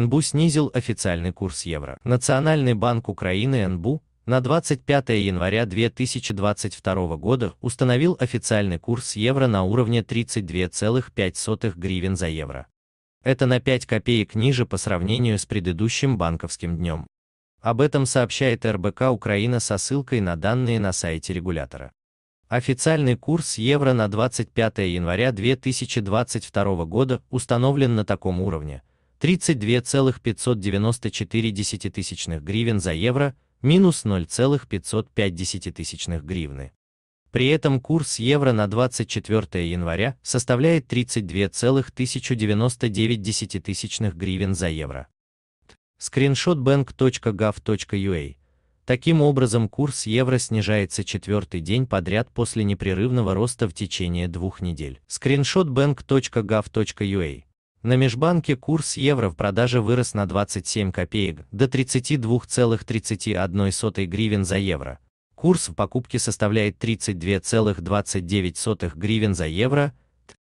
НБУ снизил официальный курс евро. Национальный банк Украины НБУ на 25 января 2022 года установил официальный курс евро на уровне 32,5 гривен за евро. Это на 5 копеек ниже по сравнению с предыдущим банковским днем. Об этом сообщает РБК Украина со ссылкой на данные на сайте регулятора. Официальный курс евро на 25 января 2022 года установлен на таком уровне 32,594 гривен за евро, минус 0,505 гривны. При этом курс евро на 24 января составляет 32,1099 гривен за евро. Скриншот bank.gov.ua. Таким образом, курс евро снижается четвертый день подряд после непрерывного роста в течение двух недель. Скриншот bank.gov.ua. На межбанке курс евро в продаже вырос на 27 копеек до 32,31 гривен за евро. Курс в покупке составляет 32,29 гривен за евро,